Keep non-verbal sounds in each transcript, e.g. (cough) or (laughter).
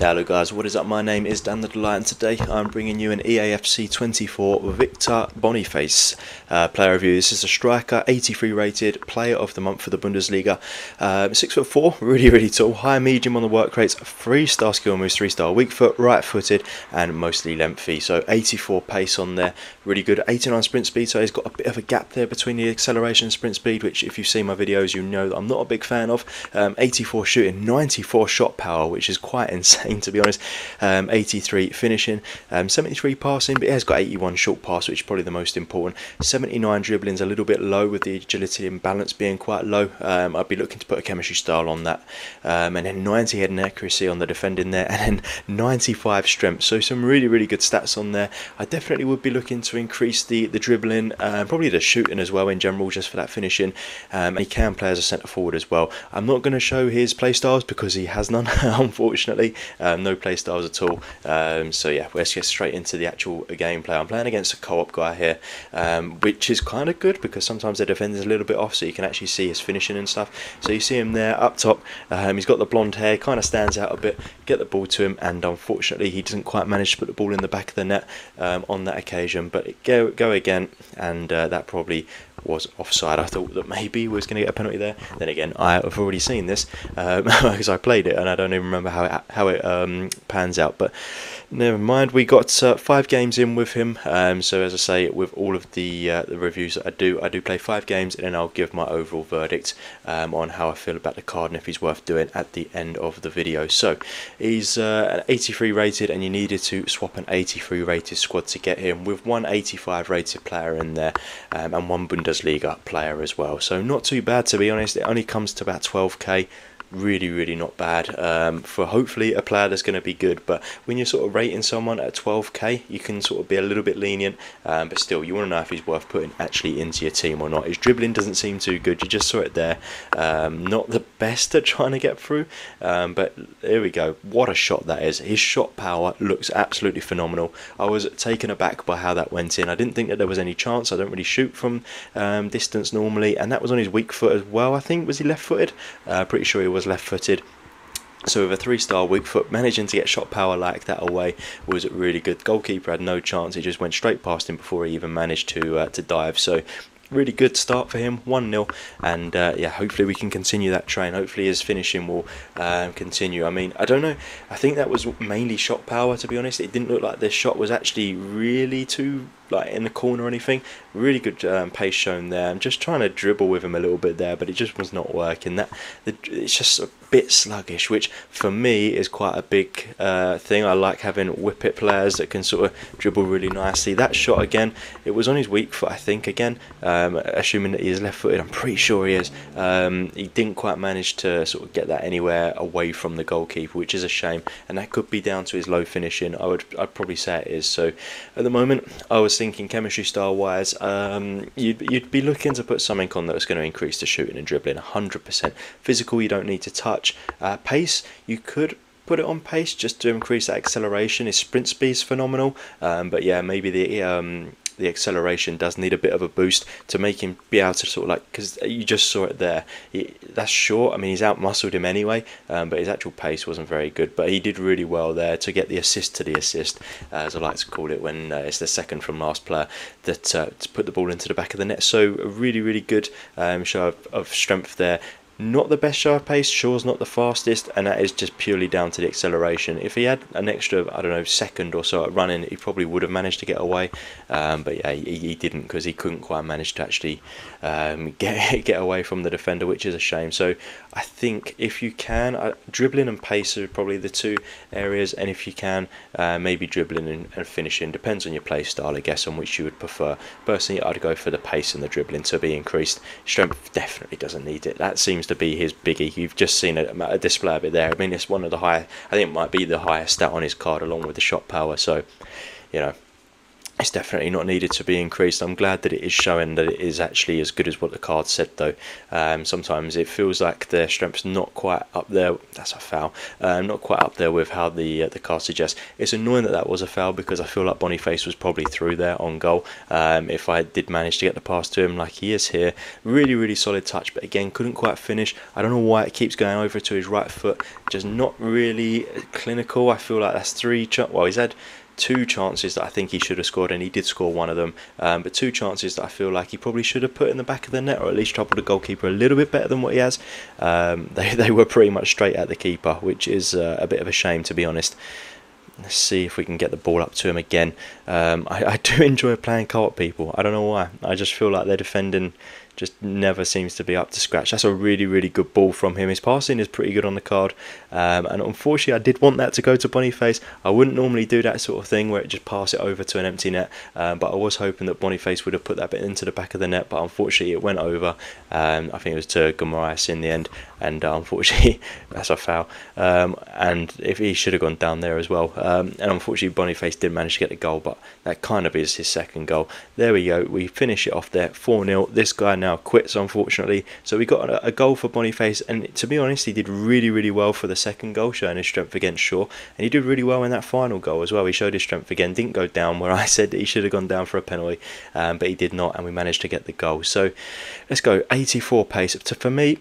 Hello guys, what is up? My name is Dan the Delight and today I'm bringing you an EAFC 24 Victor Boniface uh, player review. This is a striker, 83 rated, player of the month for the Bundesliga. Um, six foot four, (laughs) really really tall, high medium on the work rates, three star skill moves, three star weak foot, right footed and mostly lengthy. So 84 pace on there, really good. 89 sprint speed, so he's got a bit of a gap there between the acceleration and sprint speed, which if you've seen my videos you know that I'm not a big fan of. Um, 84 shooting, 94 shot power, which is quite (laughs) insane to be honest. Um, 83 finishing, um, 73 passing, but he has got 81 short pass, which is probably the most important. 79 dribbling is a little bit low with the agility and balance being quite low. Um, I'd be looking to put a chemistry style on that. Um, and then 90 heading accuracy on the defending there, (laughs) and then 95 strength. So some really, really good stats on there. I definitely would be looking to increase the, the dribbling, uh, probably the shooting as well in general, just for that finishing. Um, and he can play as a centre forward as well. I'm not going to show his play styles because he has none, (laughs) unfortunately. Um, no play styles at all. Um, so yeah, let's get straight into the actual gameplay. I'm playing against a co-op guy here, um, which is kind of good because sometimes the defender's a little bit off, so you can actually see his finishing and stuff. So you see him there up top. Um, he's got the blonde hair, kind of stands out a bit. Get the ball to him, and unfortunately he doesn't quite manage to put the ball in the back of the net um, on that occasion. But go go again, and uh, that probably was offside. I thought that maybe was going to get a penalty there. Then again, I have already seen this um, (laughs) because I played it and I don't even remember how it, how it um, pans out. But never mind. We got uh, five games in with him. Um, so as I say, with all of the uh, the reviews that I do, I do play five games and then I'll give my overall verdict um, on how I feel about the card and if he's worth doing at the end of the video. So he's uh, an 83 rated and you needed to swap an 83 rated squad to get him with one 85 rated player in there um, and one Bundesliga player as well. So not too bad to be honest. It only comes to about 12k really, really not bad um, for hopefully a player that's going to be good. But when you're sort of rating someone at 12k, you can sort of be a little bit lenient, um, but still, you want to know if he's worth putting actually into your team or not. His dribbling doesn't seem too good. You just saw it there. Um, not the best at trying to get through, um, but there we go. What a shot that is. His shot power looks absolutely phenomenal. I was taken aback by how that went in. I didn't think that there was any chance. I don't really shoot from um, distance normally, and that was on his weak foot as well. I think was he left footed? Uh, pretty sure he was was left footed. So with a three-star weak foot, managing to get shot power like that away was really good. Goalkeeper had no chance; he just went straight past him before he even managed to uh, to dive. So really good start for him 1-0 and uh, yeah hopefully we can continue that train hopefully his finishing will um, continue I mean I don't know I think that was mainly shot power to be honest it didn't look like this shot was actually really too like in the corner or anything. Really good um, pace shown there. I'm just trying to dribble with him a little bit there, but it just was not working. That the, it's just a bit sluggish, which for me is quite a big uh, thing. I like having whippet players that can sort of dribble really nicely. That shot again, it was on his weak foot, I think. Again, um, assuming that he is left-footed, I'm pretty sure he is. Um, he didn't quite manage to sort of get that anywhere away from the goalkeeper, which is a shame, and that could be down to his low finishing. I would, I'd probably say it is. So at the moment, I was thinking chemistry style wise, um, you'd, you'd be looking to put something on that was going to increase the shooting and dribbling 100%. Physical, you don't need to touch. Uh, pace, you could put it on pace just to increase that acceleration. His sprint speed is phenomenal, um, but yeah, maybe the um, the acceleration does need a bit of a boost to make him be able to sort of like because you just saw it there. He, that's short. I mean, he's out muscled him anyway, um, but his actual pace wasn't very good. But he did really well there to get the assist to the assist, uh, as I like to call it, when uh, it's the second from last player that uh, to put the ball into the back of the net. So a really, really good um, show of, of strength there. Not the best show of pace, Shaw's not the fastest, and that is just purely down to the acceleration. If he had an extra, I don't know, second or so at running, he probably would have managed to get away. Um, but yeah, he, he didn't because he couldn't quite manage to actually um, (laughs) get get away from the defender, which is a shame. So I think if you can, uh, dribbling and pace are probably the two areas, and if you can, uh, maybe dribbling and, and, finishing depends on your play style, I guess, on which you would prefer. Personally, I'd go for the pace and the dribbling to be increased. Strength definitely doesn't need it. That seems to be his biggie. You've just seen a, a display of it there. I mean, it's one of the high. I think it might be the highest stat on his card, along with the shot power. So, you know, it's definitely not needed to be increased. I'm glad that it is showing that it is actually as good as what the card said, though. Um, sometimes it feels like their strength's not quite up there. That's a foul. Um, not quite up there with how the uh, the card suggests. It's annoying that that was a foul because I feel like Boniface was probably through there on goal. Um, if I did manage to get the pass to him, like he is here, really really solid touch, but again couldn't quite finish. I don't know why it keeps going over to his right foot. Just not really clinical. I feel like that's three. Well, he's had two chances that I think he should have scored, and he did score one of them. Um, but two chances that I feel like he probably should have put in the back of the net, or at least troubled the goalkeeper a little bit better than what he has. Um, (laughs) they they were pretty much straight at the keeper, which is uh, a bit of a shame to be honest. Let's see if we can get the ball up to him again. Um, I, I do (laughs) enjoy playing co-op people. I don't know why. I just feel like they're defending just never seems to be up to scratch. That's a really, really good ball from him. His passing is pretty good on the card, um, and unfortunately, I did want that to go to Boniface. I wouldn't normally do that sort of thing where it just pass it over to an empty net, um, but I was hoping that Boniface would have put that bit into the back of the net, but unfortunately, it went over. Um, I think it was to Guimaraes in the end, and uh, (laughs) unfortunately, that's a foul. Um, and if he should have gone down there as well, um, and unfortunately, Boniface did manage to get the goal, but that kind of is his second goal. There we go. We finish it off there, 4 0. This guy now now quits, unfortunately. So we got a, a, goal for Boniface, and to be honest, he did really, really well for the second goal, showing his strength against Shaw. And he did really well in that final goal as well. He showed his strength again, didn't go down where (laughs) I said that he should have gone down for a penalty, um, but he did not, and we managed to get the goal. So let's go 84 pace. To, for me,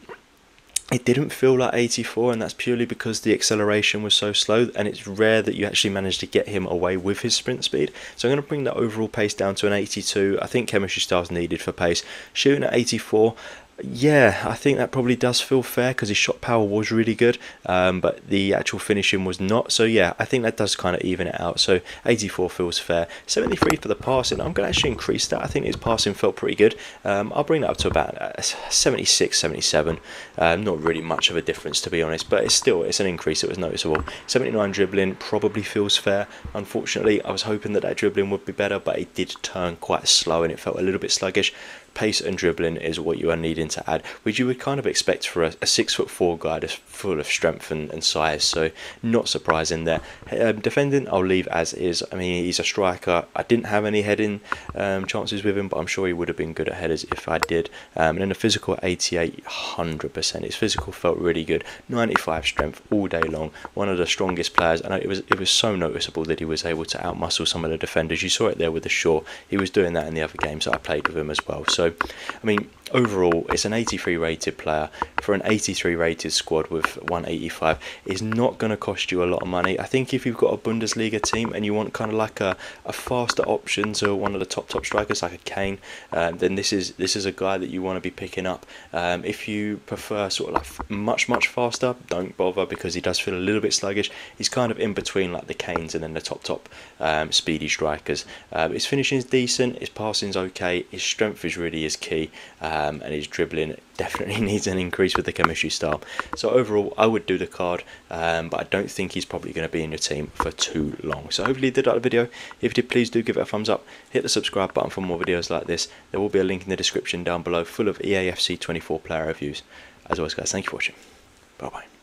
it didn't feel like 84 and that's purely because the acceleration was so slow and it's rare that you actually manage to get him away with his sprint speed. So I'm going to bring the overall pace down to an 82 I think chemistry style needed for pace. Shooting at 84 yeah, I think that probably does feel fair because his shot power was really good, um, but the actual finishing was not. So yeah, I think that does kind of even it out. So 84 feels fair. 73 for the passing. I'm going to actually increase that. I think his passing felt pretty good. Um, I'll bring that up to about uh, 76, 77. Um, not really much of a difference to be honest, but it's still it's an increase. It was noticeable. 79 dribbling probably feels fair. Unfortunately, I was hoping that that dribbling would be better, but it did turn quite slow and it felt a little bit sluggish pace and dribbling is what you are needing to add, which you would kind of expect for a, a six foot four guy that's full of strength and, and size. So not surprising there. Um, defending, I'll leave as is. I mean, he's a striker. I didn't have any heading um, chances with him, but I'm sure he would have been good at headers if I did. Um, and then the physical 88, 100%. His physical felt really good. 95 strength all day long. One of the strongest players. And it was it was so noticeable that he was able to outmuscle some of the defenders. You saw it there with the Shaw. He was doing that in the other games that I played with him as well. So I mean, overall, it's an 83 rated player for an 83 rated squad with 185 is not going to cost you a lot of money. I think if you've got a Bundesliga team and you want kind of like a, a faster option to one of the top top strikers like a Kane, um, then this is this is a guy that you want to be picking up. Um, if you prefer sort of like much much faster, don't bother because he does feel a little bit sluggish. He's kind of in between like the Kanes and then the top top um, speedy strikers. Uh, his finishing is decent, his passing's okay, his strength is really is key, um, and his dribbling definitely (laughs) needs an increase with the chemistry style. So overall, I would do the card, um, but I don't think he's probably going to be in your team for too long. So hopefully you did like the video. If you did, please do give it a thumbs up. Hit the subscribe button for more videos like this. There will be a link in the description down below full of EAFC 24 player reviews. As always, guys, thank you for watching. Bye-bye.